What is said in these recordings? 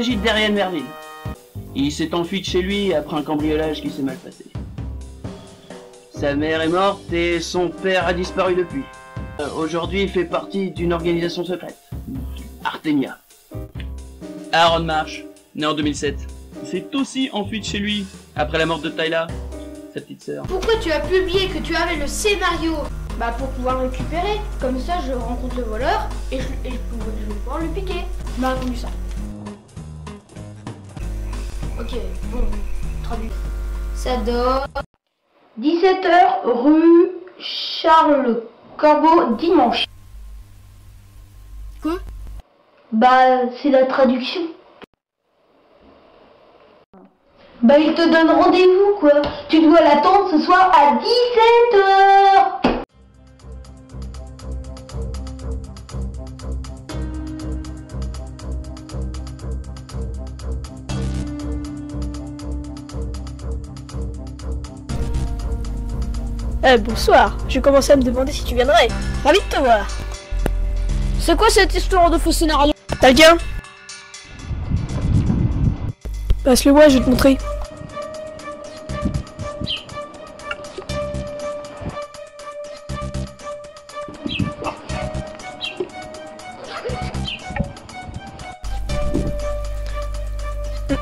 s'agit d'Ariane Merville. Il s'est enfui de chez lui après un cambriolage qui s'est mal passé. Sa mère est morte et son père a disparu depuis. Euh, Aujourd'hui, il fait partie d'une organisation secrète. Artemia. Aaron Marsh, né en 2007. Il s'est aussi enfui de chez lui après la mort de Tyla, sa petite sœur. Pourquoi tu as publié que tu avais le scénario? Bah pour pouvoir le récupérer. Comme ça, je rencontre le voleur et je, et je pourrais- je vais pouvoir le piquer. Tu m'as répondu ça. Ok, bon, traduit. Ça donne 17h rue Charles Corbeau dimanche. Quoi? Bah, c'est la traduction. Bah, il te donne rendez-vous, quoi. Tu dois l'attendre ce soir à 17h. Eh, bonsoir. Je commençais à me demander si tu viendrais. Ravi de te voir. C'est quoi cette histoire de faux scénario? T'as bien Passe-le moi, je vais te montrer.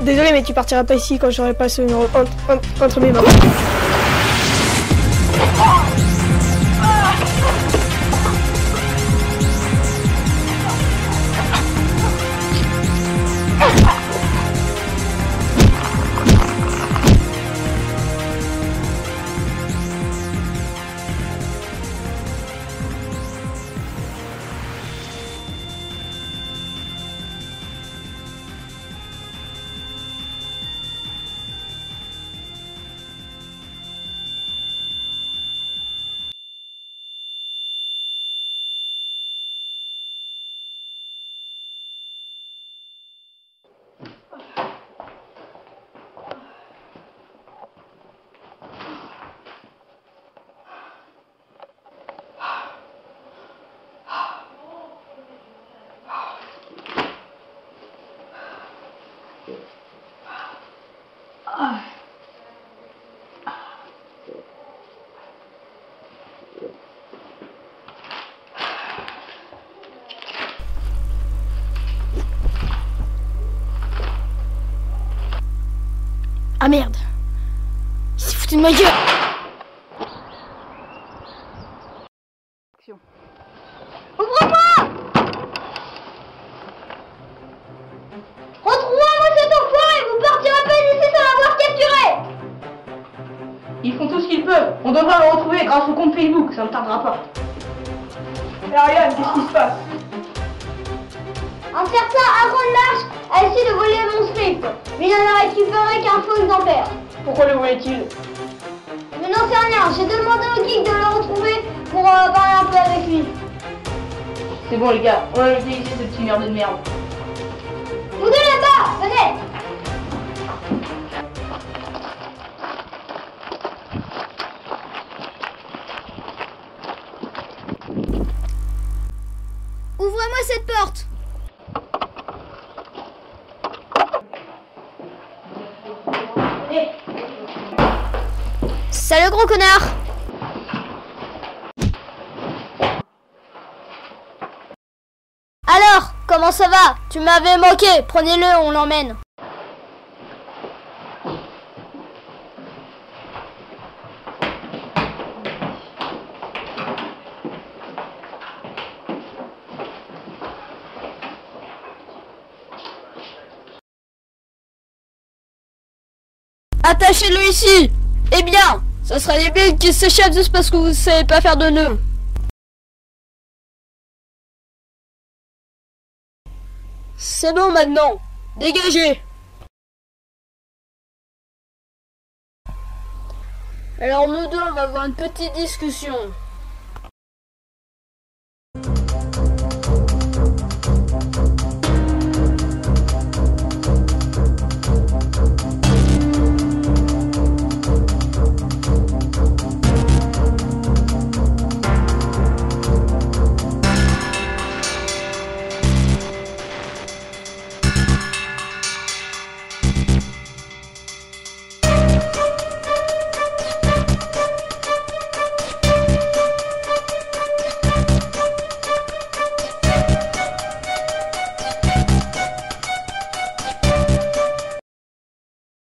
Désolé, mais tu partiras pas ici quand j'aurai pas ce numéro entre, entre- entre mes mains. Ah merde. Il s'est foutu de ma gueule. Retrouvez-moi Ils font tout ce qu'ils peuvent. On devra le retrouver grâce au compte Facebook, ça ne tardera pas. Et Ariane, qu'est-ce qui se passe? Un certain Aaron Marsh a essayé de voler mon slip, mais il n'en a récupéré qu'un faux exemplaire. Pourquoi le voulait-il Je n'en sais rien, j'ai demandé au geek de le retrouver pour euh, parler un peu avec lui. C'est bon les gars, on va laisser ici ce petit merde de merde. Ouvrez-moi cette porte. Salut gros connard. Alors, comment ça va? Tu m'avais manqué, prenez-le, on l'emmène. Attachez-le ici Eh bien, ça sera les billes qui s'échappent juste parce que vous savez pas faire de nœuds. C'est bon maintenant. Dégagez. Alors nous deux, on va avoir une petite discussion.